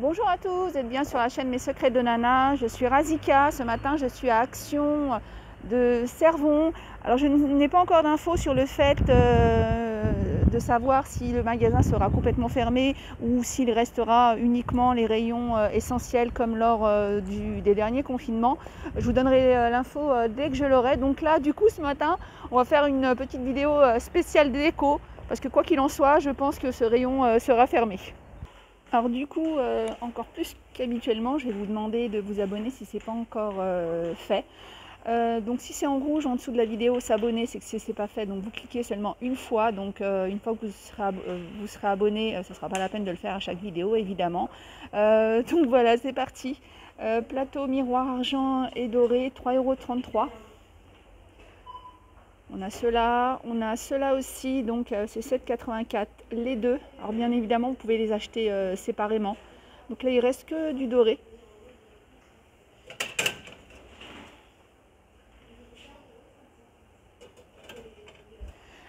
Bonjour à tous, vous êtes bien sur la chaîne Mes Secrets de Nana. Je suis Razika. Ce matin, je suis à Action de Servon. Alors, je n'ai pas encore d'infos sur le fait euh, de savoir si le magasin sera complètement fermé ou s'il restera uniquement les rayons euh, essentiels comme lors euh, des derniers confinements. Je vous donnerai l'info dès que je l'aurai. Donc là, du coup, ce matin, on va faire une petite vidéo spéciale déco parce que quoi qu'il en soit, je pense que ce rayon sera fermé. Alors du coup, euh, encore plus qu'habituellement, je vais vous demander de vous abonner si ce n'est pas encore euh, fait. Euh, donc si c'est en rouge en dessous de la vidéo, s'abonner, c'est que ce n'est pas fait. Donc vous cliquez seulement une fois. Donc une fois que vous serez, vous serez abonné, ce ne sera pas la peine de le faire à chaque vidéo, évidemment. donc voilà, c'est parti. plateau, miroir, argent et doré, 3,33€. On a cela, on a cela aussi, donc euh, c'est 7,84 les deux. Alors bien évidemment, vous pouvez les acheter euh, séparément. Donc là, il reste que du doré.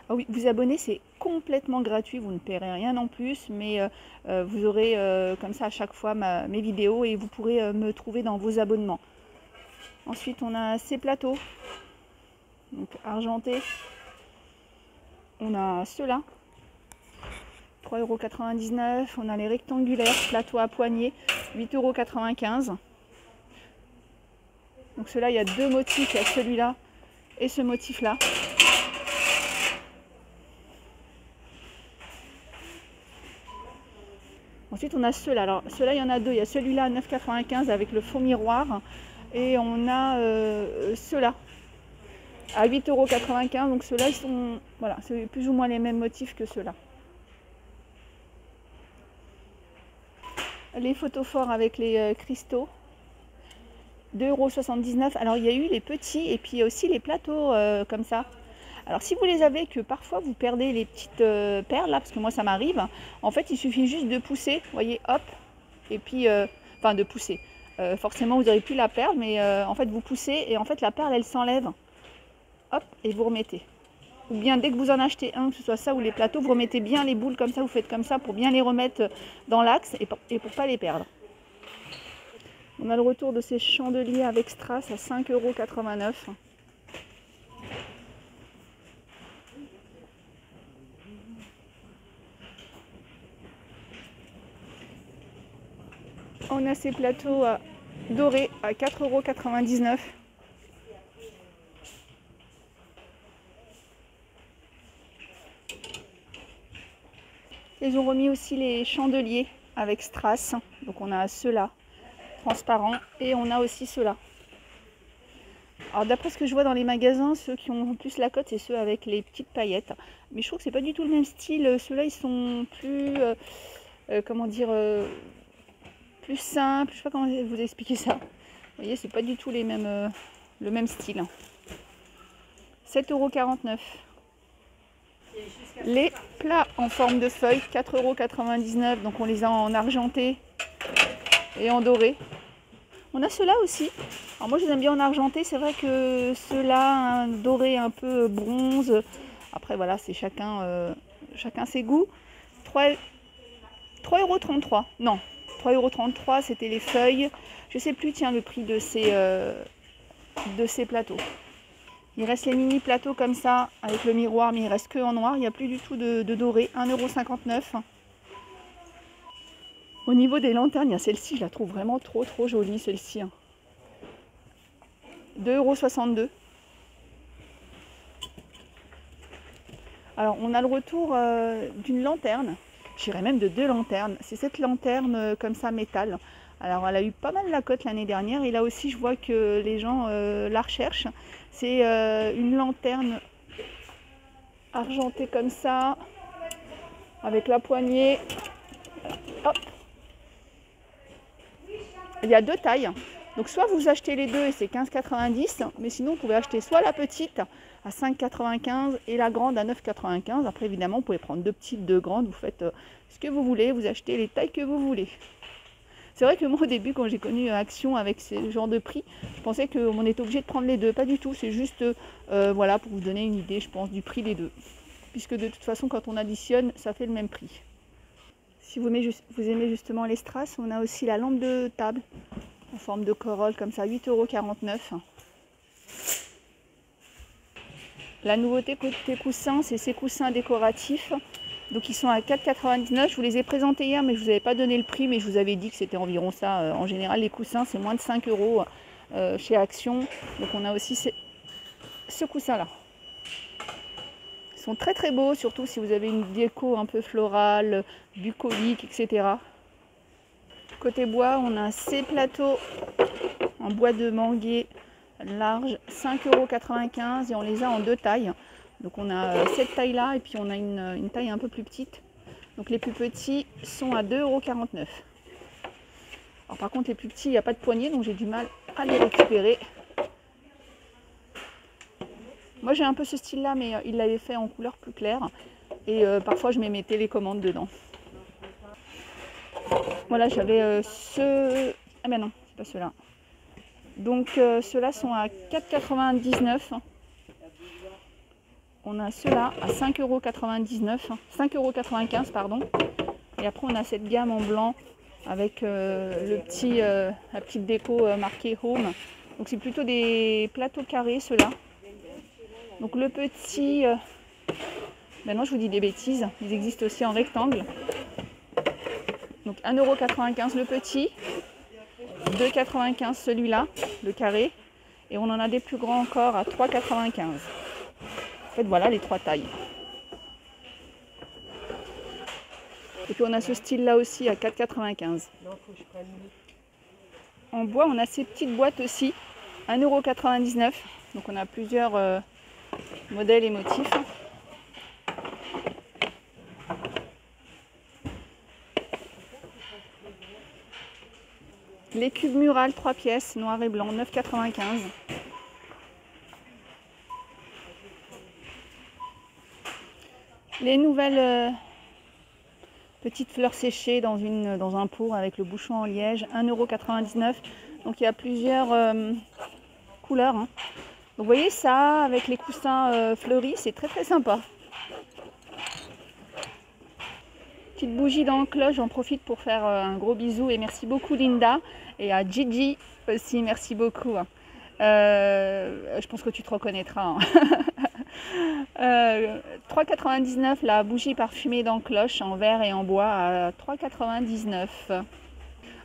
Ah oui, vous abonner, c'est complètement gratuit, vous ne paierez rien en plus, mais euh, vous aurez comme ça à chaque fois mes vidéos et vous pourrez me trouver dans vos abonnements. Ensuite, on a ces plateaux donc argenté. On a ceux-là, 3,99€. On a les rectangulaires, plateau à poignée, 8,95€. Donc ceux-là, il y a deux motifs, il y a celui-là et ce motif-là. Ensuite, on a ceux-là. Alors, ceux-là, il y en a deux. Il y a celui-là à 9,95 avec le faux miroir. Et on a euh, ceux-là à 8,95€. Donc ceux-là, ils sont. Voilà, c'est plus ou moins les mêmes motifs que ceux-là. Les photos forts avec les euh, cristaux. 2,79€. Alors il y a eu les petits et puis aussi les plateaux euh, comme ça. Alors si vous les avez que parfois vous perdez les petites euh, perles là, parce que moi ça m'arrive, en fait il suffit juste de pousser, voyez, hop, et puis, enfin de pousser. forcément vous n'aurez plus la perle, mais en fait vous poussez et en fait la perle elle s'enlève hop, et vous remettez. Ou bien dès que vous en achetez un, que ce soit ça ou les plateaux, vous remettez bien les boules comme ça, vous faites comme ça pour bien les remettre dans l'axe et pour, ne pas les perdre. On a le retour de ces chandeliers avec strass à 5,89€. On a ces plateaux dorés à 4,99€. Ils ont remis aussi les chandeliers avec strass. Donc on a ceux-là, transparents, et on a aussi ceux-là. Alors d'après ce que je vois dans les magasins, ceux qui ont plus la cote, c'est ceux avec les petites paillettes. Mais je trouve que c'est pas du tout le même style. Ceux-là, ils sont plus, euh, euh, comment dire, euh, plus simples. Je sais pas comment vous expliquer ça. Vous voyez, c'est pas du tout les mêmes, le même style. 7,49€. Les plats en forme de feuille, 4,99€. Donc on les a en argenté et en doré. On a ceux-là aussi. Alors moi je les aime bien en argenté. C'est vrai que ceux-là, doré un peu bronze. Après voilà, c'est chacun, euh, chacun ses goûts. 3,33€. Non, 3,33€ c'était les feuilles. Je sais plus, tiens, le prix de ces, euh, de ces plateaux. Il reste les mini plateaux comme ça avec le miroir, mais il reste que en noir. Il n'y a plus du tout de, doré. 1,59€. Au niveau des lanternes, il y a celle-ci, je la trouve vraiment trop trop jolie celle-ci. 2,62€. Hein. Alors on a le retour euh, d'une lanterne. J'irais même de deux lanternes. C'est cette lanterne euh, comme ça métal. Alors elle a eu pas mal la cote l'année dernière et là aussi je vois que les gens euh, la recherchent. C'est euh, une lanterne argentée comme ça, avec la poignée. Il y a deux tailles. Donc soit vous achetez les deux et c'est 15,90, mais sinon vous pouvez acheter soit la petite à 5,95 et la grande à 9,95. Après évidemment vous pouvez prendre deux petites, deux grandes, vous faites euh, ce que vous voulez, vous achetez les tailles que vous voulez. C'est vrai que moi au début quand j'ai connu Action avec ce genre de prix, je pensais qu'on était obligé de prendre les deux. Pas du tout, c'est juste euh, voilà pour vous donner une idée je pense du prix des deux. Puisque de toute façon quand on additionne ça fait le même prix. Si vous aimez, justement les strass, on a aussi la lampe de table en forme de corolle comme ça, 8,49€. La nouveauté côté coussins, c'est ces coussins décoratifs. Donc ils sont à 4,99. Je vous les ai présentés hier, mais je ne vous avais pas donné le prix, mais je vous avais dit que c'était environ ça. Euh, en général, les coussins, c'est moins de 5 euros euh, chez Action. Donc on a aussi ce coussin-là. Ils sont très très beaux, surtout si vous avez une déco un peu florale, bucolique, etc. Côté bois, on a ces plateaux en bois de manguier large, 5,95€ et on les a en deux tailles. Donc on a euh, cette taille là et puis on a une, taille un peu plus petite. Donc les plus petits sont à 2,49€. Alors par contre les plus petits, il n'y a pas de poignée donc j'ai du mal à les récupérer. Moi j'ai un peu ce style là mais euh, il l'avait fait en couleur plus claire et euh, parfois je mets mes télécommandes dedans. Voilà j'avais ce... Ah ben non, c'est pas ceux-là. Donc ceux-là sont à 4,99€. On a ceux-là à 5,99€, 5,95€ pardon. Et après on a cette gamme en blanc avec euh, le petit, euh, la petite déco euh, marquée Home. Donc c'est plutôt des plateaux carrés ceux-là. Donc le petit, maintenant je vous dis des bêtises, ils existent aussi en rectangle. Donc 1,95€ le petit, 2,95€ celui-là, le carré. Et on en a des plus grands encore à 3,95€. En fait, voilà les trois tailles. Et puis on a ce style là aussi à 4,95. En bois, on a ces petites boîtes aussi, 1,99€. Donc on a plusieurs euh, modèles et motifs. Les cubes murales 3 pièces, noir et blanc, 9,95. Les nouvelles euh, petites fleurs séchées dans, une, dans un pot avec le bouchon en liège, 1,99€. Donc il y a plusieurs euh, couleurs. Hein. vous voyez ça avec les coussins euh, fleuris, c'est très très sympa. Petite bougie dans le cloche, j'en profite pour faire un gros bisou et merci beaucoup Linda. Et à Gigi aussi, merci beaucoup. Hein. je pense que tu te reconnaîtras. Hein. 3,99 euh, la bougie parfumée dans cloche en verre et en bois à 3,99.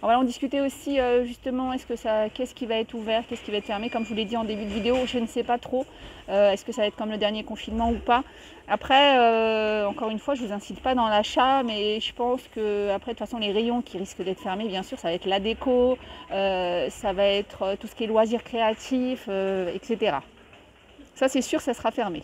Voilà, on discutait aussi euh, justement est-ce que ça qu'est-ce qui va être ouvert, qu'est-ce qui va être fermé? Comme je vous l'ai dit en début de vidéo, je ne sais pas trop. Euh, est-ce que ça va être comme le dernier confinement ou pas Après, encore une fois, je vous incite pas dans l'achat, mais je pense que après de toute façon les rayons qui risquent d'être fermés, bien sûr, ça va être la déco, ça va être tout ce qui est loisirs créatifs, etc. Ça c'est sûr, ça sera fermé.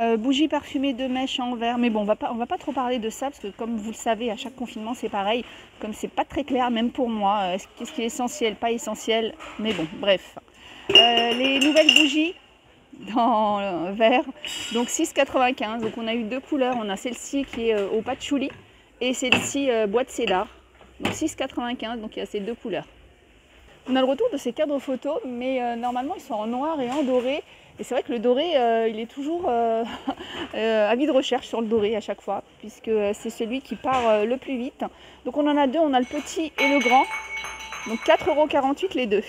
Euh, bougie parfumée de mèche en verre. Mais bon, on va pas, va pas trop parler de ça parce que comme vous le savez, à chaque confinement c'est pareil. Comme c'est pas très clair, même pour moi, euh, qu'est-ce qui est essentiel, pas essentiel. Mais bon, bref. Euh, les nouvelles bougies dans le verre, donc 6,95. Donc on a eu deux couleurs. On a celle-ci qui est au patchouli et celle-ci boîte cédar. Donc 6,95. Donc il y a ces deux couleurs. On a le retour de ces cadres photos, mais normalement ils sont en noir et en doré. Et c'est vrai que le doré, euh, il est toujours euh, euh, avis de recherche sur le doré à chaque fois, puisque c'est celui qui part le plus vite. Donc on en a deux, on a le petit et le grand. Donc 4,48€ les deux.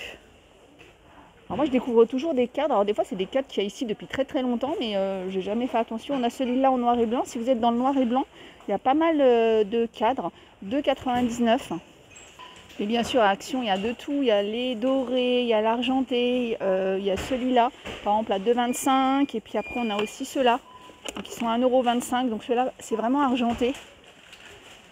Alors moi je découvre toujours des cadres, alors des fois c'est des cadres qu'il y a ici depuis très très longtemps, mais je j'ai jamais fait attention. On a celui-là en noir et blanc. Si vous êtes dans le noir et blanc, il y a pas mal de cadres. 2,99€. Et bien sûr, à Action, il y a de tout. Il y a les dorés, il y a l'argenté, euh, il y a celui-là, par exemple à 2,25. Et puis après, on a aussi ceux-là, qui sont à 1,25€. Donc ceux-là, c'est vraiment argenté.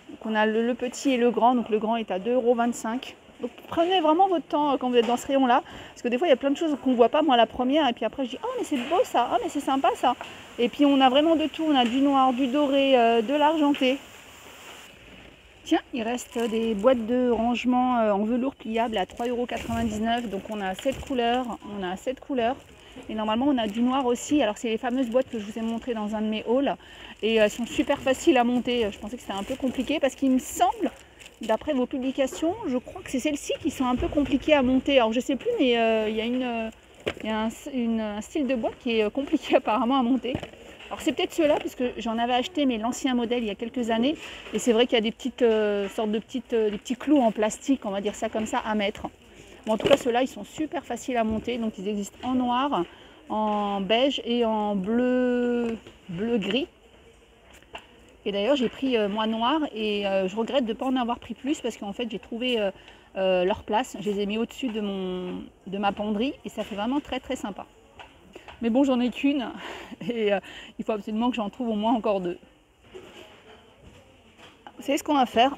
Donc on a le, petit et le grand. Donc le grand est à 2,25€. Donc prenez vraiment votre temps euh, quand vous êtes dans ce rayon-là. Parce que des fois, il y a plein de choses qu'on ne voit pas, moi, la première. Et puis après, je dis, oh, mais c'est beau ça. Oh, mais c'est sympa ça. Et puis on a vraiment de tout. On a du noir, du doré, euh, de l'argenté. Tiens, il reste des boîtes de rangement euh, en velours pliable à 3,99€. Donc on a cette couleur, on a cette couleur. Et normalement on a du noir aussi. Alors c'est les fameuses boîtes que je vous ai montrées dans un de mes hauls. Et elles sont super faciles à monter. Je pensais que c'était un peu compliqué parce qu'il me semble, d'après vos publications, je crois que c'est celles-ci qui sont un peu compliquées à monter. Alors je sais plus, mais euh, il y a, une, un, style de boîte qui est compliqué apparemment à monter. Alors c'est peut-être ceux-là, parce que j'en avais acheté, mais l'ancien modèle il y a quelques années. Et c'est vrai qu'il y a des petites euh, sortes de petites, euh, petits clous en plastique, on va dire ça comme ça, à mettre. En tout cas, ceux-là, ils sont super faciles à monter. Donc ils existent en noir, en beige et en bleu, bleu gris. Et d'ailleurs, j'ai pris euh, moi noir et je regrette de ne pas en avoir pris plus parce qu'en fait, j'ai trouvé leur place. Je les ai mis au-dessus de, de ma penderie et ça fait vraiment très très sympa. Mais bon, j'en ai qu'une et euh, il faut absolument que j'en trouve au moins encore deux. Vous savez ce qu'on va faire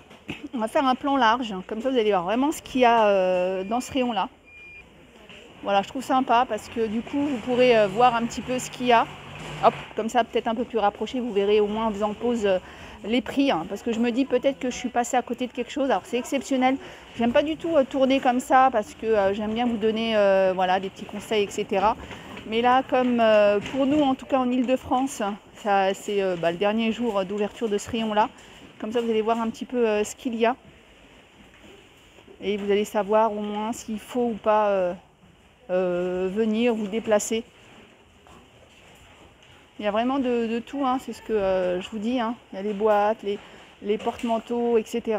On va faire un plan large, comme ça vous allez voir vraiment ce qu'il y a euh, dans ce rayon-là. Voilà, je trouve sympa parce que du coup, vous pourrez euh, voir un petit peu ce qu'il y a. Hop, comme ça, peut-être un peu plus rapproché, vous verrez au moins en faisant pause les prix. hein, parce que je me dis peut-être que je suis passée à côté de quelque chose. Alors c'est exceptionnel. J'aime pas du tout tourner comme ça parce que j'aime bien vous donner voilà, des petits conseils, etc. Mais là, comme euh, pour nous, en tout cas en Ile-de-France, c'est euh, bah, le dernier jour d'ouverture de ce rayon-là. Comme ça, vous allez voir un petit peu euh, ce qu'il y a. Et vous allez savoir au moins s'il faut ou pas venir vous déplacer. Il y a vraiment de, tout, hein, c'est ce que je vous dis. hein. Il y a les boîtes, les, les porte-manteaux, etc.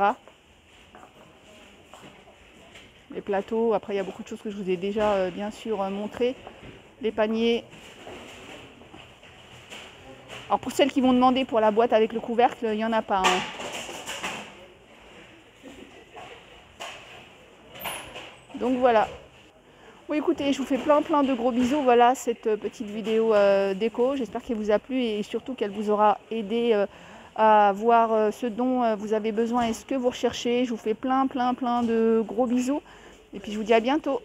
Les plateaux, après il y a beaucoup de choses que je vous ai déjà bien sûr euh, montré. Les paniers. Alors pour celles qui vont demander pour la boîte avec le couvercle, il n'y en a pas. hein. Donc voilà. Bon écoutez, je vous fais plein plein de gros bisous. Voilà cette euh, petite vidéo euh, déco. J'espère qu'elle vous a plu et surtout qu'elle vous aura aidé euh, à voir ce dont vous avez besoin et ce que vous recherchez. Je vous fais plein plein plein de gros bisous. Et puis je vous dis à bientôt.